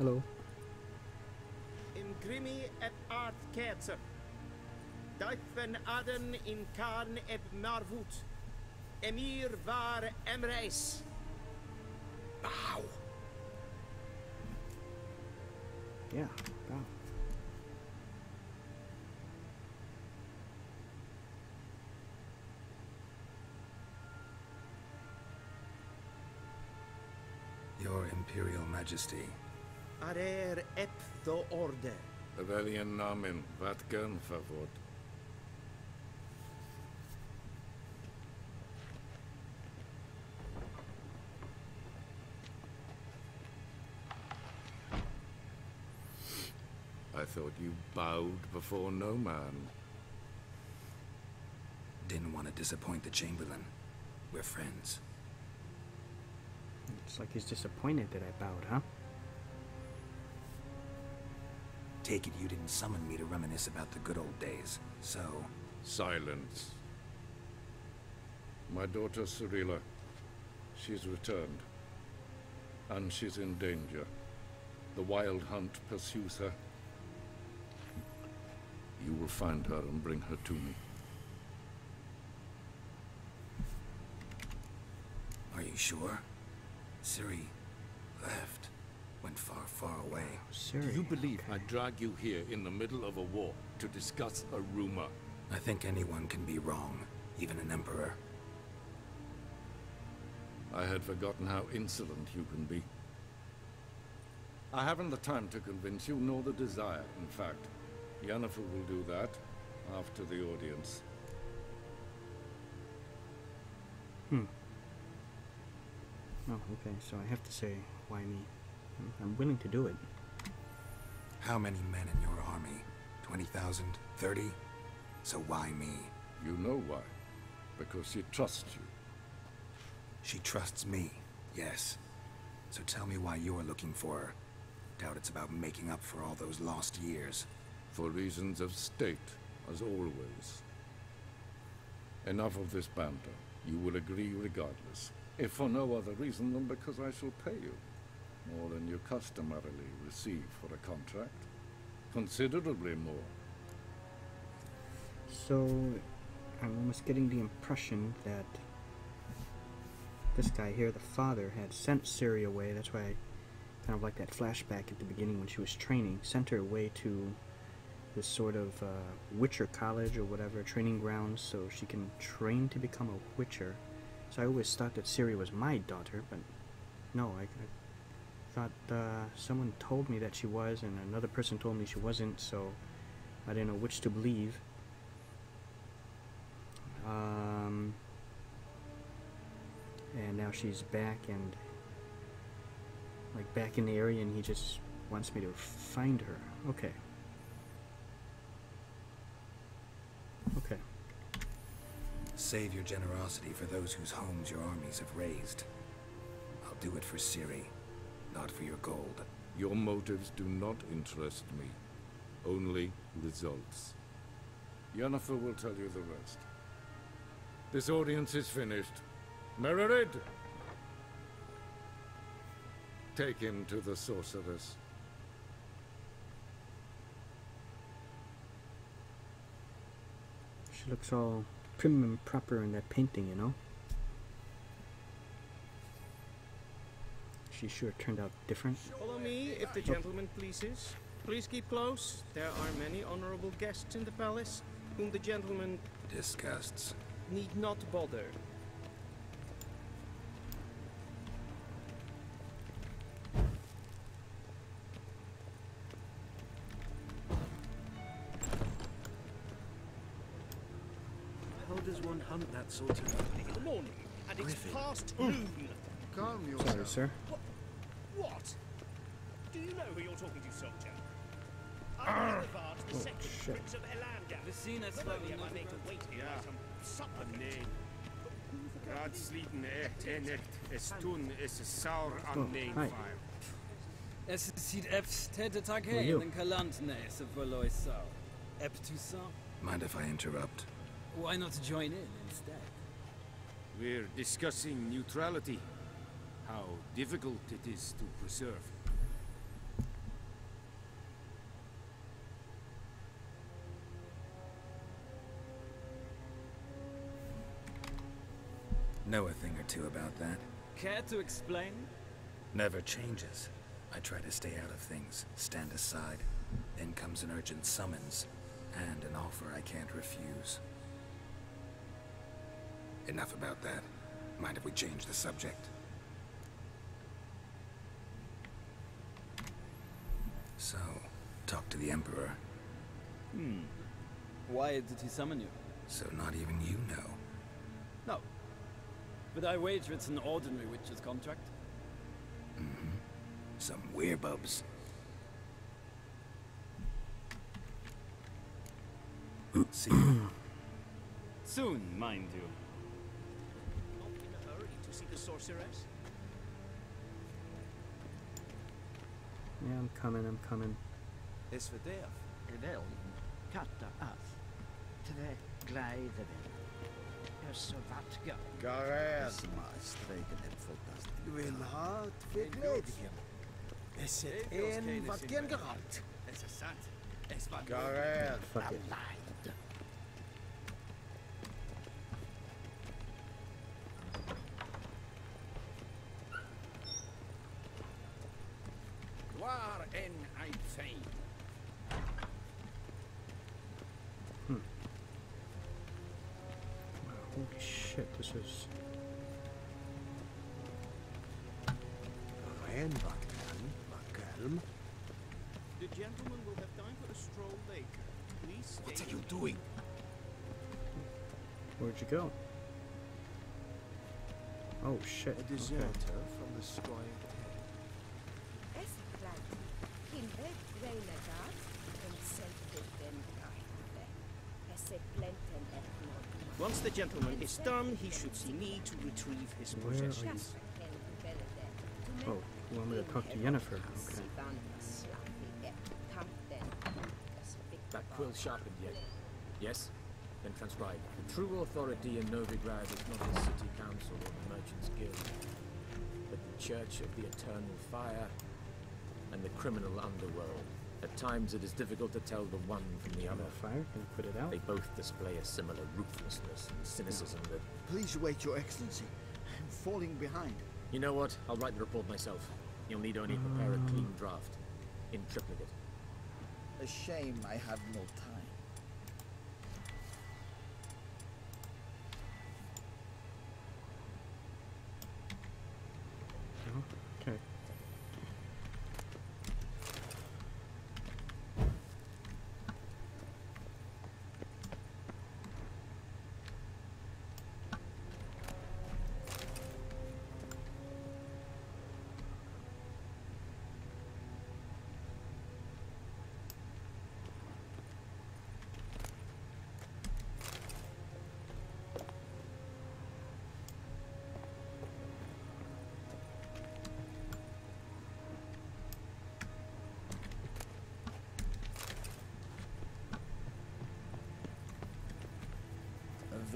Hello. Imgrimi et art ketzer. Duifen aden in karn eb marvut. Emhyr var Emreis. Bow. Yeah. Wow. Your Imperial Majesty. Arer ep the order. Rebellion namen, wat gun favor. I thought you bowed before no man. Didn't want to disappoint the Chamberlain. We're friends. It's like he's disappointed that I bowed, huh? Take it you didn't summon me to reminisce about the good old days. So, Silence. My daughter Cirilla, she's returned. And she's in danger. The Wild Hunt pursues her. You will find her and bring her to me. are you sure? Ciri left. Went far, far away. Ciri. Do you believe okay. I drag you here in the middle of a war to discuss a rumor? I think anyone can be wrong, even an emperor. I had forgotten how insolent you can be. I haven't the time to convince you, nor the desire, in fact. Yennefer will do that after the audience. Hmm. Oh, okay. So I have to say, why me? I'm- I'm willing to do it. How many men in your army? 20,000? 30? So why me? You know why. Because she trusts you. She trusts me, yes. So tell me why you're looking for her. Doubt it's about making up for all those lost years. For reasons of state, as always. Enough of this banter. You will agree regardless. If for no other reason than because I shall pay you. More than you customarily receive for a contract. Considerably more. So I'm almost getting the impression that this guy here, the father, had sent Ciri away. That's why I kind of like that flashback at the beginning when she was training. Sent her away to this sort of uh, Witcher college or whatever, training grounds, so she can train to become a Witcher. So I always thought that Ciri was my daughter, but no, I, I thought uh, someone told me that she was, and another person told me she wasn't, so I didn't know which to believe. Um, and now she's back and like back in the area, and he just wants me to find her. Okay. Okay. Save your generosity for those whose homes your armies have raised. I'll do it for Ciri, not for your gold. Your motives do not interest me. Only results. Yennefer will tell you the rest. This audience is finished. Mererid! Take him to the sorceress. She looks all prim and proper in that painting, you know? She sure turned out different. Follow me, if the gentleman pleases. Please keep close. There are many honorable guests in the palace, whom the gentleman Disgusts. need not bother. How does one hunt that sort of... In the morning, and it's Griffin. past noon. Calm Sorry, sir. What? Do you know who you're talking to, soldier? I'm ah. Edelvard, the Oh, second shit. Prince of Ellander. Vicina Not only am I made to wait here Ja. by some supper Nee. Raadsliden echt enig is toen is saur Oh, aan neen hi. fire. Es sieht efs tete tag Who are heen you? den kalantne se verlois sau. Ep tu sang? Mind if I interrupt? Why not join in instead? We're discussing neutrality how difficult it is to preserve. Know a thing or two about that. Care to explain? Never changes. I try to stay out of things, stand aside. Then comes an urgent summons, and an offer I can't refuse. Enough about that. Mind if we change the subject? The Emperor. Hmm. Why did he summon you? So not even you know. No. But I wager it's an ordinary witch's contract. Mm-hmm. Some werebubs. See, Soon, mind you. Not in a hurry to see the sorceress. Yeah, I'm coming, I'm coming. Is för det? Wel, katta af. Tre glijden. Er så wat ga. Gareth. maar streken en fantastisch. Wil hard verkleedigen. Es het een wat geen gehad. Es ist sant. Es war Gareth. Fuck it. Shit, this is... En wat kan, wat. The gentleman will have time for a stroll later. Please stay. what are you doing? Where'd you go? Oh shit, A okay. deserter from the Squire Es Once the gentleman is done, he should see me to retrieve his Where possessions. Oh, you want me to talk to Yennefer? Okay. That quill sharpened yet? Yes? Then transcribe. The true authority in Novigrad is not the city council or the merchants guild, but the church of the eternal fire and the criminal underworld. At times it is difficult to tell the one from the other. Fire, can put it out? They both display a similar ruthlessness and cynicism that... Please wait, Your Excellency. I'm falling behind. You know what? I'll write the report myself. You'll need only prepare a mm. clean draft. In triplicate. A shame I have no time. Oh,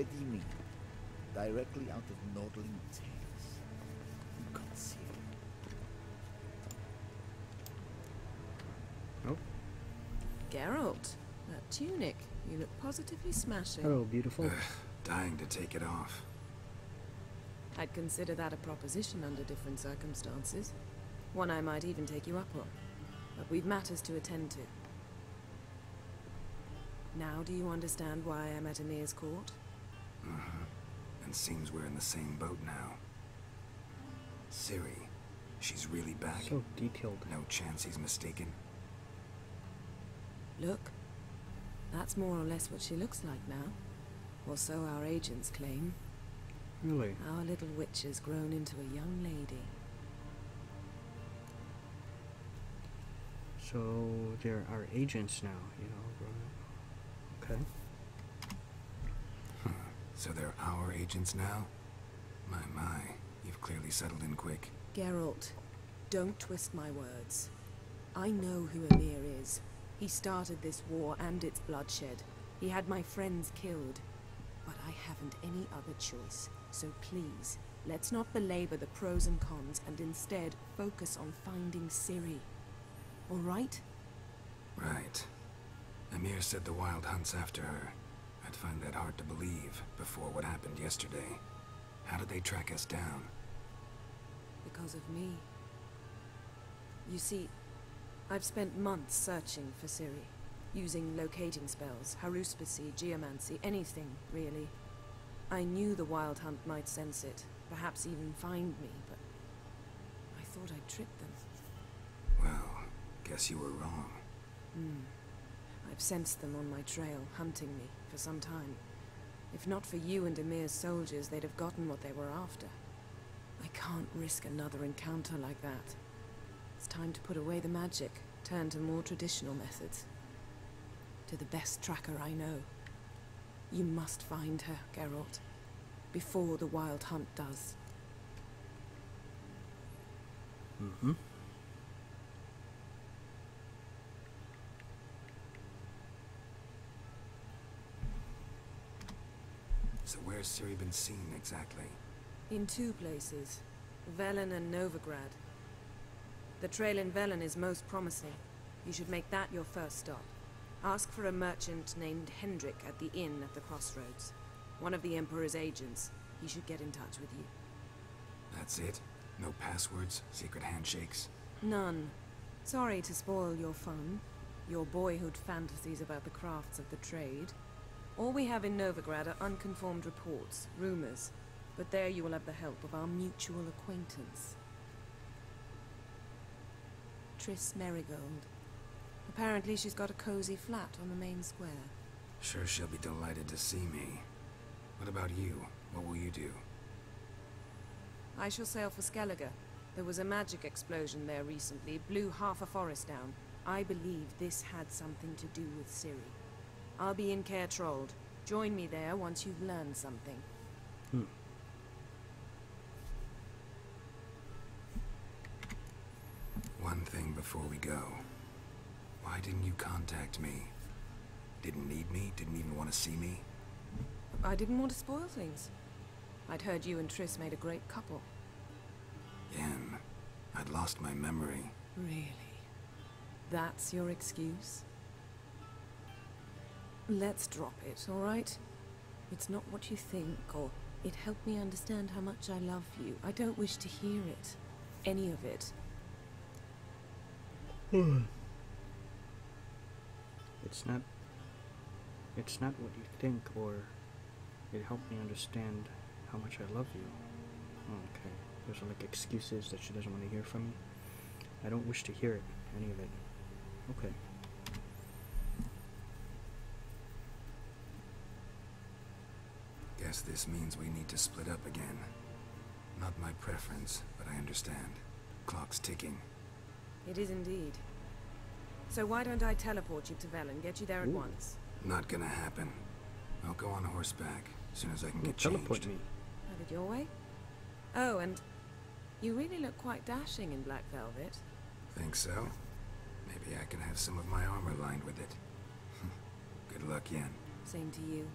okay. Vedimi, directly out of Nordling Tales. Conceal. Geralt, that tunic. You look positively smashing. Hello, beautiful. Dying to take it off. I'd consider that a proposition under different circumstances. One I might even take you up on. But we've matters to attend to. Now do you understand why I'm at Emhyr's court? Mm-hmm. And seems we're in the same boat now. Ciri, she's really back. So detailed. No chance he's mistaken. Look. That's more or less what she looks like now. Or so our agents claim. Really? Our little witch has grown into a young lady. So there are agents now, you know. right? Okay. So they're our agents now? My, my. You've clearly settled in quick. Geralt, don't twist my words. I know who Emhyr is. He started this war and its bloodshed. He had my friends killed. But I haven't any other choice. So please, let's not belabor the pros and cons and instead focus on finding Ciri. All right? Right. Emhyr said the Wild hunts after her. I'd find that hard to believe before what happened yesterday. How did they track us down? Because of me. You see, I've spent months searching for Ciri. Using locating spells, haruspicy, geomancy, anything, really. I knew the Wild Hunt might sense it, perhaps even find me, but I thought I'd tricked them. Well, guess you were wrong. Hmm. I've sensed them on my trail, hunting me, for some time. If not for you and Emhyr's soldiers, they'd have gotten what they were after. I can't risk another encounter like that. It's time to put away the magic, turn to more traditional methods. To the best tracker I know. You must find her, Geralt. Before the Wild Hunt does. Mm-hmm. So where's Ciri been seen exactly? In two places. Velen and Novigrad. The trail in Velen is most promising. You should make that your first stop. Ask for a merchant named Hendrik at the inn at the crossroads. One of the Emperor's agents. He should get in touch with you. That's it? No passwords? Secret handshakes? None. Sorry to spoil your fun. Your boyhood fantasies about the crafts of the trade. All we have in Novigrad are unconformed reports, rumors. But there you will have the help of our mutual acquaintance. Triss Merigold. Apparently she's got a cozy flat on the main square. Sure she'll be delighted to see me. What about you? What will you do? I shall sail for Skellige. There was a magic explosion there recently, blew half a forest down. I believe this had something to do with Ciri. I'll be in Caer Trolde. Join me there once you've learned something. Hmm. One thing before we go. Why didn't you contact me? Didn't need me? Didn't even want to see me? I didn't want to spoil things. I'd heard you and Triss made a great couple. Yen, I'd lost my memory. Really? That's your excuse? Let's drop it, all right? It's not what you think, or it helped me understand how much I love you. I don't wish to hear it. Any of it. It's not. It's not what you think, or it helped me understand how much I love you. Okay. Those are like excuses that she doesn't want to hear from me. I don't wish to hear it, any of it. Okay. Guess this means we need to split up again. Not my preference, but I understand. Clock's ticking. It is indeed. So why don't I teleport you to Velen, get you there at Ooh. once? Not gonna happen. I'll go on horseback as soon as I can Ooh, get teleport changed. me. Have it your way? Oh, and you really look quite dashing in black velvet. Think so? Maybe I can have some of my armor lined with it. Good luck, Yen. Same to you.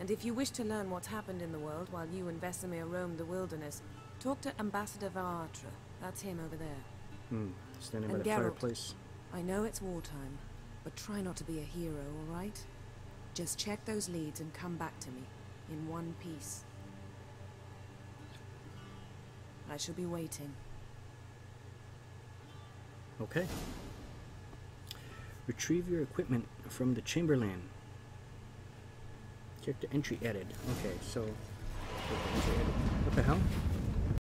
And if you wish to learn what's happened in the world while you and Vesemir roamed the wilderness, talk to Ambassador var Attre. That's him over there. Hmm. Standing by And the Geralt. fireplace. I know it's wartime, but try not to be a hero, all right? Just check those leads and come back to me, in one piece. I shall be waiting. Okay. Retrieve your equipment from the Chamberlain. Character entry added. Okay, so. What the hell?